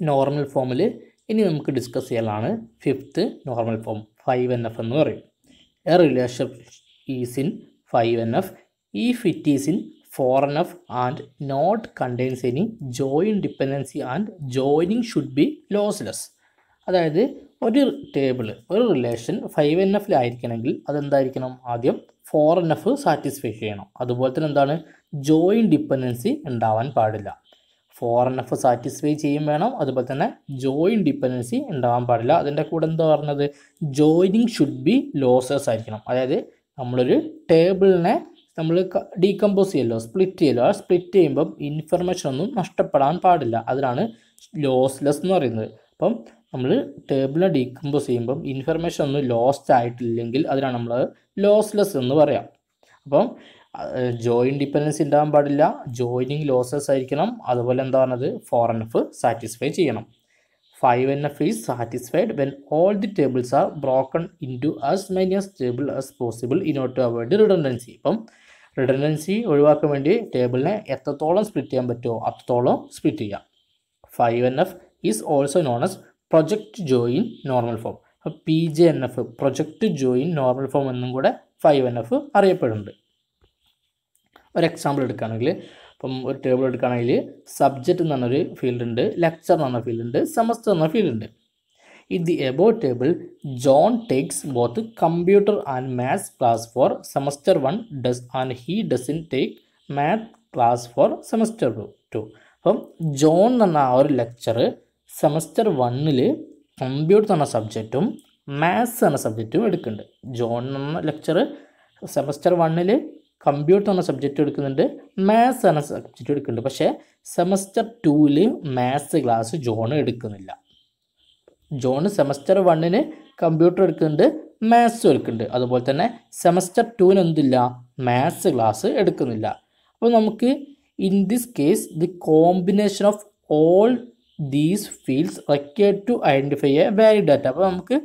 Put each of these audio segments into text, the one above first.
Normal ഫോമിൽ ഇനി നമുക്ക് ഡിസ്കസ് ചെയ്യാനാണ് fifth normal form five N F എന്ന് പറയും. A relationship is in five N F if it is in four N F and not contains any join dependency and joining should be lossless അതായത് ഒരു table ഒരു relation five N എഫിലായിരിക്കണമെങ്കിൽ അതെന്തായിരിക്കണം? ആദ്യം four N F satisfy ചെയ്യണം. അതുപോലെ തന്നെ എന്താണ്? ജോയിൻ ഡിപ്പെൻഡൻസി ഉണ്ടാവാൻ പാടില്ല. ഫോർ എൻ എഫ് സാറ്റിസ്ഫൈ ചെയ്യും വേണം. അതുപോലെ തന്നെ ജോയിൻ ഡിപ്പെൻഡൻസി ഉണ്ടാവാൻ പാടില്ല. അതിന്റെ കൂടെ എന്താ പറഞ്ഞത്? ജോയിനിങ് ഷുഡ് ബി ലോസസ് ആയിരിക്കണം. അതായത് നമ്മളൊരു ടേബിളിനെ നമ്മൾ ഡീകമ്പോസ് ചെയ്യല്ലോ സ്പ്ലിറ്റ് ചെയ്യല്ലോ. ആ സ്പ്ലിറ്റ് ചെയ്യുമ്പം ഇൻഫർമേഷൻ ഒന്നും നഷ്ടപ്പെടാൻ പാടില്ല. അതിനാണ് ലോസ്ലെസ് എന്ന് പറയുന്നത്. അപ്പം നമ്മൾ ടേബിളിനെ ഡീകമ്പോസ് ചെയ്യുമ്പം ഇൻഫർമേഷൻ ഒന്നും ലോസ്റ്റ് ആയിട്ടില്ലെങ്കിൽ അതിനാണ് നമ്മൾ ലോസ്ലെസ് എന്ന് പറയാം. അപ്പം ജോയിൻ ഡിപ്പെൻഡൻസി ഉണ്ടാകാൻ പാടില്ല. ജോയിനിങ് ലോസസ് ആയിരിക്കണം. അതുപോലെ എന്താ അത് ഫോർ എൻ എഫ് സാറ്റിസ്ഫൈ ചെയ്യണം. Five N F is satisfied when all the tables are broken into as many table as possible in or to avoid redundancy ഇപ്പം റിഡൻഡൻസി ഒഴിവാക്കാൻ വേണ്ടി ടേബിളിനെ എത്രത്തോളം സ്പ്ലിറ്റ് ചെയ്യാൻ പറ്റുമോ അത്രത്തോളം സ്പ്ലിറ്റ് ചെയ്യാം. Five N F is also known as project join normal form P J N F project join normal form എന്നും കൂടെ ഫൈവ് എൻ എഫ് അറിയപ്പെടുന്നുണ്ട്. ഒരു എക്സാമ്പിൾ എടുക്കുകയാണെങ്കിൽ ഇപ്പം ഒരു ടേബിൾ എടുക്കുകയാണെങ്കിൽ സബ്ജക്റ്റ് എന്ന് പറഞ്ഞൊരു ഫീൽഡ് ഉണ്ട് ലെക്ചർ എന്ന് പറഞ്ഞ ഫീൽഡ് ഉണ്ട് സെമസ്റ്റർ എന്ന ഫീൽഡ് ഉണ്ട്. In the above table John takes both computer and maths class for semester one does and he doesn't take maths class for semester two അപ്പം ജോൺ എന്ന് ആ ഒരു ലെക്ചർ സെമസ്റ്റർ വണ്ണിൽ കമ്പ്യൂട്ടർ എന്ന സബ്ജക്റ്റും maths എന്ന സബ്ജക്റ്റും എടുക്കുന്നുണ്ട്. ജോൺ എന്ന ലെക്ചർ സെമസ്റ്റർ വണ്ണിൽ കമ്പ്യൂട്ടർ എന്ന സബ്ജക്റ്റ് എടുക്കുന്നുണ്ട്. മാത്സ് എന്ന സബ്ജക്റ്റ് എടുക്കുന്നുണ്ട്. പക്ഷേ സെമസ്റ്റർ ടൂവിൽ മാത്സ് ക്ലാസ് ജോൺ എടുക്കുന്നില്ല. ജോൺ സെമസ്റ്റർ വണ്ണിന് കമ്പ്യൂട്ടർ എടുക്കുന്നുണ്ട് മാത്സും എടുക്കുന്നുണ്ട്. അതുപോലെ തന്നെ സെമസ്റ്റർ ടൂവിന് എന്തില്ല? മാത്സ് ക്ലാസ് എടുക്കുന്നില്ല. അപ്പോൾ നമുക്ക് in this case the combination of all these fields required to identify a valid data അപ്പോൾ നമുക്ക്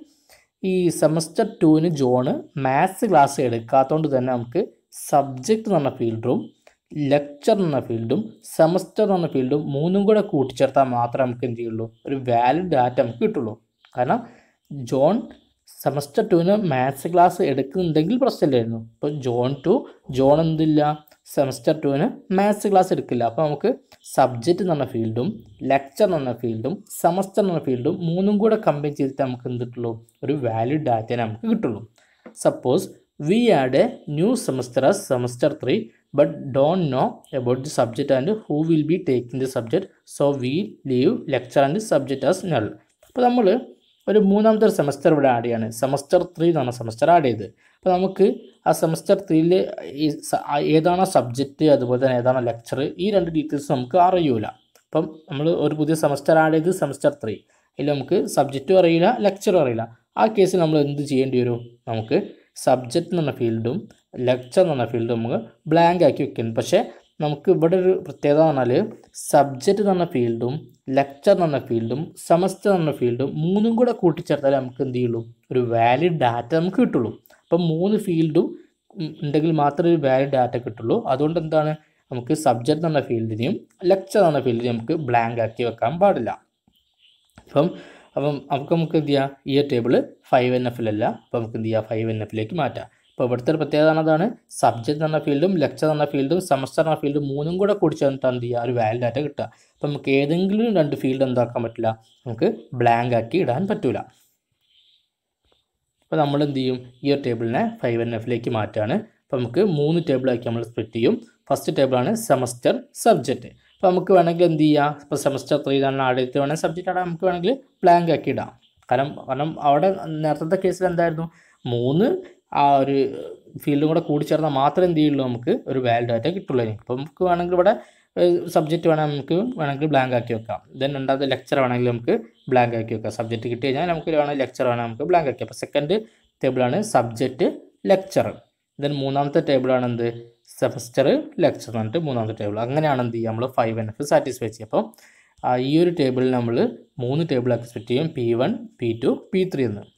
ഈ സെമസ്റ്റർ ടൂവിന് ജോണ് മാത്സ് ക്ലാസ് എടുക്കാത്തതുകൊണ്ട് തന്നെ നമുക്ക് സബ്ജക്റ്റ് എന്ന് പറഞ്ഞ ഫീൽഡും ലെക്ചർ എന്ന ഫീൽഡും സെമസ്റ്റർ എന്ന് ഫീൽഡും മൂന്നും കൂടെ കൂട്ടിച്ചേർത്താൽ മാത്രമേ നമുക്ക് എന്ത് ചെയ്യുള്ളൂ? ഒരു വാലിഡ് ഡാറ്റ നമുക്ക് കിട്ടുള്ളൂ. കാരണം ജോൺ സെമസ്റ്റർ ടുവിന് മാത്സ് ക്ലാസ് എടുക്കുന്നുണ്ടെങ്കിൽ പ്രശ്നമില്ലായിരുന്നു. ഇപ്പോൾ ജോൺ ടു ജോൺ എന്തില്ല? സെമസ്റ്റർ ടുവിന് മാത്സ് ക്ലാസ് എടുക്കില്ല. അപ്പോൾ നമുക്ക് സബ്ജക്റ്റ് എന്ന് പറഞ്ഞ ഫീൽഡും ലെക്ചർ എന്ന് പറഞ്ഞ ഫീൽഡും സെമസ്റ്റർ എന്ന് പറഞ്ഞ ഫീൽഡും മൂന്നും കൂടെ കമ്പൈൻ ചെയ്തിട്ട് നമുക്ക് എന്ത് കിട്ടുള്ളൂ? ഒരു വാലിഡ് ഡാറ്റ നമുക്ക് കിട്ടുള്ളൂ. Suppose we add a new semester as semester three but don't know about the subject and who will be taking the subject so we leave lecture and subject as null അപ്പോൾ നമ്മൾ ഒരു മൂന്നാമത്തെ semester ഇവിടെ add ചെയ്യാണ്. Semester three എന്നാണ് semester add ചെയ്ത് അപ്പോൾ നമുക്ക് ആ സെമസ്റ്റർ ത്രീയിൽ ഈ ഏതാണോ സബ്ജക്റ്റ് അതുപോലെ തന്നെ ഏതാണോ ലെക്ചർ ഈ രണ്ട് ഡീറ്റെയിൽസ് നമുക്ക് അറിയൂല. അപ്പം നമ്മൾ ഒരു പുതിയ സെമസ്റ്റർ ആഡ് ചെയ്ത് സെമസ്റ്റർ ത്രീ അതിൽ നമുക്ക് സബ്ജക്റ്റും അറിയില്ല ലെക്ചറും അറിയില്ല. ആ കേസിൽ നമ്മൾ എന്ത് ചെയ്യേണ്ടി വരും? നമുക്ക് സബ്ജക്റ്റ് എന്ന് പറഞ്ഞ ഫീൽഡും ലെക്ചർ എന്ന് പറഞ്ഞ ഫീൽഡും നമുക്ക് ബ്ലാങ്ക് ആക്കി വെക്കുന്നു പക്ഷേ നമുക്ക് ഇവിടെ ഒരു പ്രത്യേകത പറഞ്ഞാൽ സബ്ജക്റ്റ് എന്ന് പറഞ്ഞ ഫീൽഡും ലെക്ചർ എന്ന് പറഞ്ഞ ഫീൽഡും സെമസ്റ്റർ എന്ന് പറഞ്ഞ ഫീൽഡും മൂന്നും കൂടെ കൂട്ടിച്ചേർത്താലേ നമുക്ക് എന്ത് ചെയ്യുള്ളൂ? ഒരു വാലിഡ് ഡാറ്റ നമുക്ക് കിട്ടുള്ളൂ. അപ്പം മൂന്ന് ഫീൽഡും ഉണ്ടെങ്കിൽ മാത്രമേ ഒരു വാലിഡ് ഡാറ്റ കിട്ടുള്ളൂ. അതുകൊണ്ട് എന്താണ്? നമുക്ക് സബ്ജക്റ്റ് എന്ന് പറഞ്ഞ ഫീൽഡിനെയും ലെക്ചർ എന്ന് പറഞ്ഞ ഫീൽഡിനെയും നമുക്ക് ബ്ലാങ്ക് ആക്കി വെക്കാൻ പാടില്ല. അപ്പം അപ്പം നമുക്ക് നമുക്ക് എന്ത് ചെയ്യാം? ഈ ടേബിൾ ഫൈവ് എൻ എഫിലല്ല അപ്പോൾ നമുക്ക് എന്ത് ചെയ്യാം? ഫൈവ് എൻ എഫിലേക്ക് മാറ്റാം. അപ്പോൾ ഇവിടുത്തെ ഒരു പ്രത്യേകത അതാണ് സബ്ജക്റ്റ് എന്ന ഫീൽഡും ലെക്ചർ എന്ന ഫീൽഡും സെമസ്റ്റർ എന്ന ഫീൽഡും മൂന്നും കൂടെ കൂടി ചേർന്നിട്ട് എന്ത് ചെയ്യുക ഒരു വാലിഡ് ഡാറ്റ കിട്ടുക. അപ്പോൾ നമുക്ക് ഏതെങ്കിലും രണ്ട് ഫീൽഡ് എന്താക്കാൻ പറ്റില്ല. നമുക്ക് ബ്ലാങ്ക് ആക്കി ഇടാൻ പറ്റൂല. അപ്പോൾ നമ്മൾ എന്ത് ചെയ്യും? ഈ ഒരു ടേബിളിനെ ഫൈവ് എൻ എഫിലേക്ക് മാറ്റുകയാണ് അപ്പോൾ നമുക്ക് മൂന്ന് ടേബിളാക്കി നമ്മൾ സ്പ്ലിറ്റ് ചെയ്യും. ഫസ്റ്റ് ടേബിളാണ് സെമസ്റ്റർ സബ്ജക്റ്റ് അപ്പോൾ നമുക്ക് വേണമെങ്കിൽ എന്ത് ചെയ്യാം? ഇപ്പോൾ സെമസ്റ്റർ ത്രീ തന്നെ ചെയ്തിട്ട് വേണമെങ്കിൽ സബ്ജക്റ്റ് ആണ് നമുക്ക് വേണമെങ്കിൽ ബ്ലാങ്ക് ആക്കി ഇടാം. കാരണം കാരണം അവിടെ നേരത്തെ കേസിൽ എന്തായിരുന്നു? മൂന്ന് ആ ഒരു ഫീൽഡും കൂടെ കൂടിച്ചേർന്നാൽ മാത്രമേ എന്ത് ചെയ്യുള്ളൂ നമുക്ക് ഒരു വാലിഡ് ഡാറ്റ കിട്ടുള്ളൂ അപ്പോൾ നമുക്ക് വേണമെങ്കിൽ ഇവിടെ സബ്ജക്റ്റ് വേണമെങ്കിൽ നമുക്ക് വേണമെങ്കിൽ ബ്ലാങ്ക് ആക്കി വെക്കാം. ദെൻ രണ്ടാമത്തെ ലെക്ചർ വേണമെങ്കിൽ നമുക്ക് ബ്ലാങ്ക് ആക്കി വെക്കാം. സബ്ജക്റ്റ് കിട്ടി കഴിഞ്ഞാൽ നമുക്ക് വേണമെങ്കിൽ ലെക്ചർ വേണമെങ്കിൽ നമുക്ക് ബ്ലാങ്ക് ആക്കി അപ്പോൾ സെക്കൻഡ് ടേബിളാണ് സബ്ജക്റ്റ് ലെക്ചർ ദെൻ മൂന്നാമത്തെ ടേബിളാണ് എന്ത്? സെമസ്റ്റർ ലെക്ചർ എന്നിട്ട് മൂന്നാമത്തെ ടേബിൾ അങ്ങനെയാണ് എന്ത് ചെയ്യുക? നമ്മൾ ഫൈവ് എൻ എഫ് സാറ്റിസ്ഫൈ ചെയ്യുക. അപ്പം ഈ ഒരു ടേബിളിൽ നമ്മൾ മൂന്ന് ടേബിൾ എക്സ്പെക്റ്റ് ചെയ്യും. P one P two P three എന്ന്.